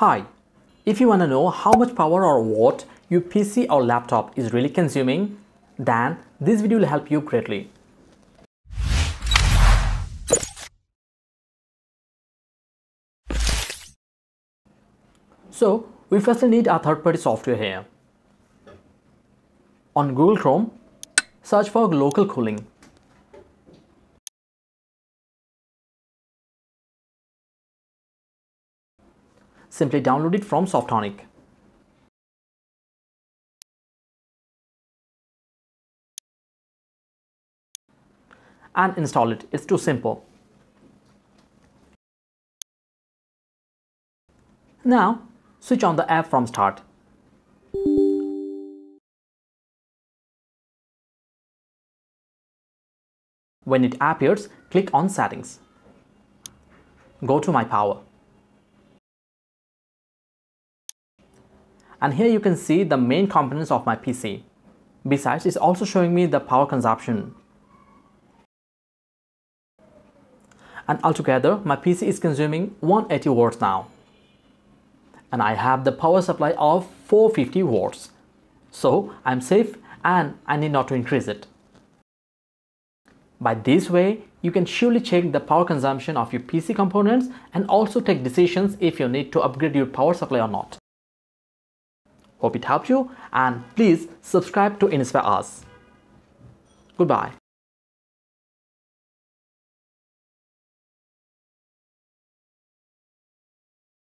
Hi, if you want to know how much power or watt your PC or laptop is really consuming, then this video will help you greatly. So, we firstly need a third-party software here. On Google Chrome, search for local cooling. Simply download it from Softonic. And install it. It's too simple. Now, switch on the app from start. When it appears, click on settings. Go to my power. And here you can see the main components of my PC. Besides, it's also showing me the power consumption. And altogether, my PC is consuming 180 watts now. And I have the power supply of 450 watts. So I'm safe and I need not to increase it. By this way, you can surely check the power consumption of your PC components and also take decisions if you need to upgrade your power supply or not. Hope it helped you and please subscribe to Inspire Us. Goodbye.